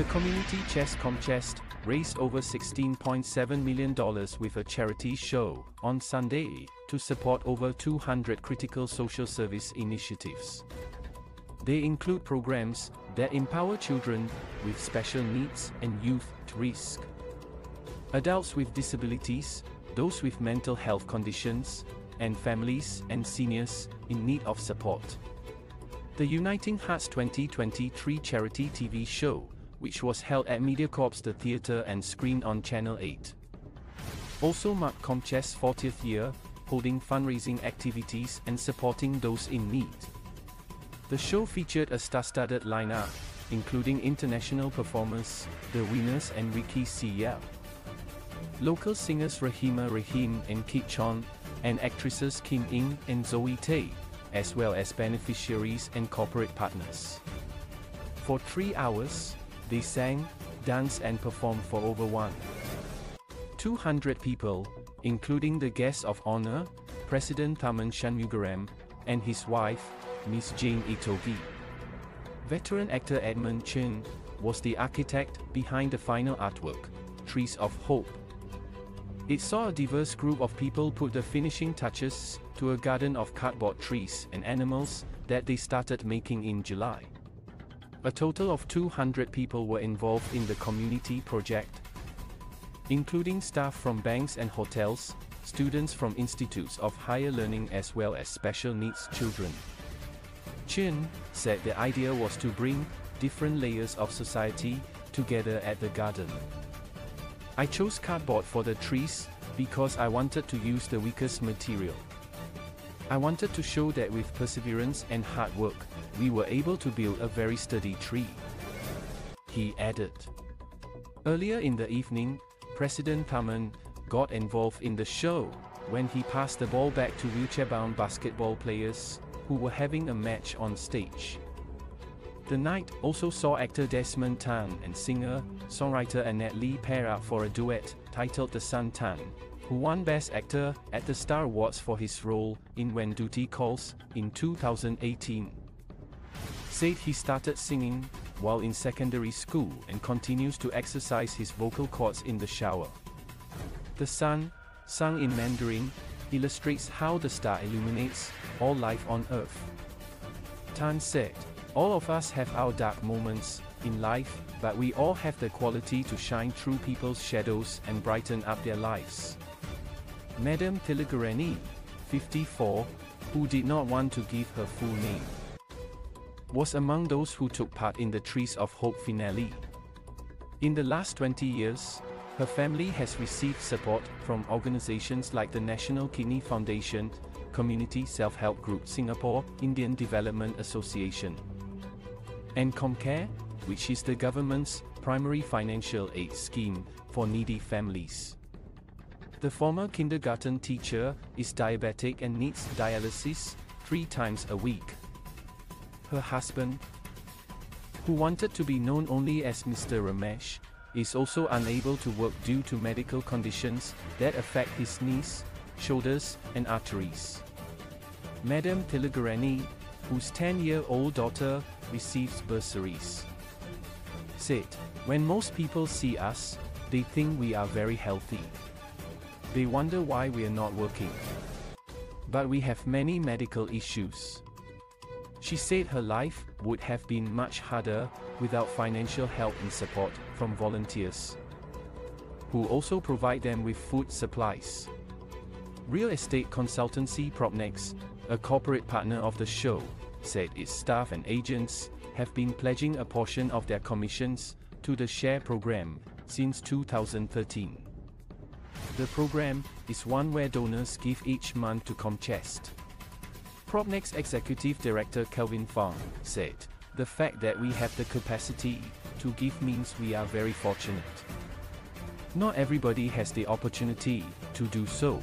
The community Chest Comchest raised over $16.7 million with a charity show on Sunday to support over 200 critical social service initiatives. They include programs that empower children with special needs and youth at risk. Adults with disabilities, those with mental health conditions, and families and seniors in need of support. The Uniting Hearts 2023 charity TV show, which was held at MediaCorp's The Theatre and screened on Channel 8. Also marked Comchest's 40th year, holding fundraising activities and supporting those in need. The show featured a star-studded lineup, including international performers, The Wynners and Ricky Seah. Local singers Rahimah Rahim and Kit Chan, and actresses Kym Ng and Zoe Tay, as well as beneficiaries and corporate partners. For three hours, they sang, danced and performed for over one. 200 people, including the guests of honor, President Tharman Shanmugaratnam, and his wife, Miss Jane Ittogi. Veteran actor Edmund Chen was the architect behind the final artwork, Trees of Hope. It saw a diverse group of people put the finishing touches to a garden of cardboard trees and animals that they started making in July. A total of 200 people were involved in the community project, including staff from banks and hotels, students from institutes of higher learning as well as special needs children. Chen said the idea was to bring different layers of society together at the garden. I chose cardboard for the trees because I wanted to use the weakest material. I wanted to show that with perseverance and hard work, we were able to build a very sturdy tree. He added. Earlier in the evening, President Tharman got involved in the show when he passed the ball back to wheelchair-bound basketball players who were having a match on stage. The night also saw actor Desmond Tan and singer, songwriter Annette Lee pair up for a duet titled The Sun Tan, who won Best Actor at the Star Awards for his role in When Duty Calls in 2018. Said he started singing while in secondary school and continues to exercise his vocal cords in the shower. The sun, sung in Mandarin, illustrates how the star illuminates all life on earth. Tan said, All of us have our dark moments in life, but we all have the quality to shine through people's shadows and brighten up their lives. Madam Tilagarani, 54, who did not want to give her full name, was among those who took part in the Trees of Hope finale. In the last 20 years, her family has received support from organizations like the National Kidney Foundation, Community Self-Help Group Singapore, Indian Development Association, and ComCare, which is the government's primary financial aid scheme for needy families. The former kindergarten teacher is diabetic and needs dialysis three times a week. Her husband, who wanted to be known only as Mr. Ramesh, is also unable to work due to medical conditions that affect his knees, shoulders, and arteries. Madam Tilagarani, whose 10-year-old daughter receives bursaries, said, When most people see us, they think we are very healthy. They wonder why we are not working. But we have many medical issues. She said her life would have been much harder without financial help and support from volunteers, who also provide them with food supplies. Real estate consultancy Propnex, a corporate partner of the show, said its staff and agents have been pledging a portion of their commissions to the share program since 2013. The program is one where donors give each month to Comchest. Propnex Executive Director Kelvin Fong said, The fact that we have the capacity to give means we are very fortunate. Not everybody has the opportunity to do so.